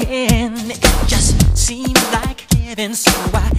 again. It just seems like heaven, so I.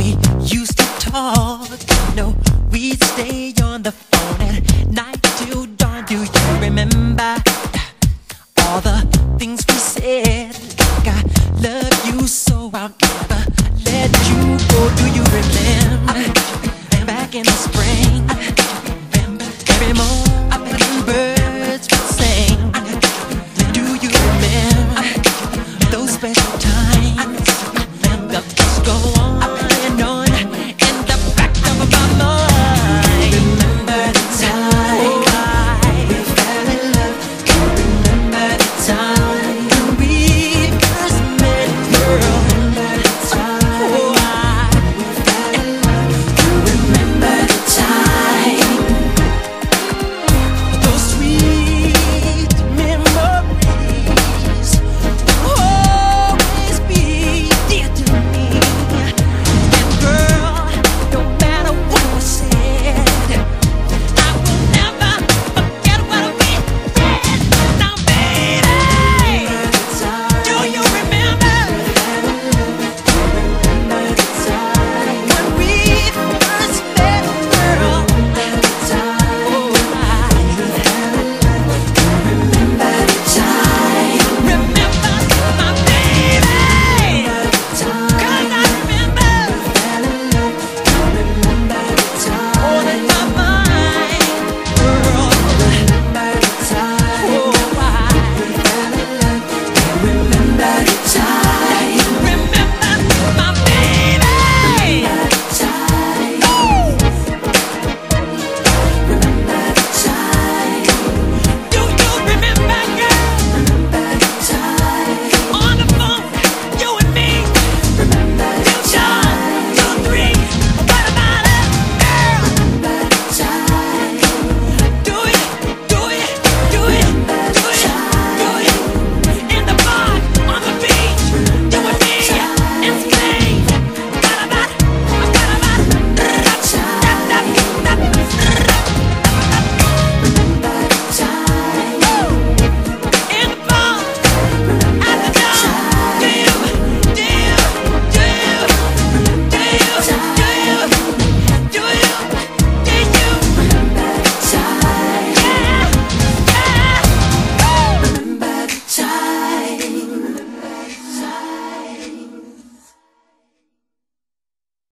we used to talk. No, we'd stay on the phone at night till dawn. Do you remember all the things we said? Like I love you so I'm.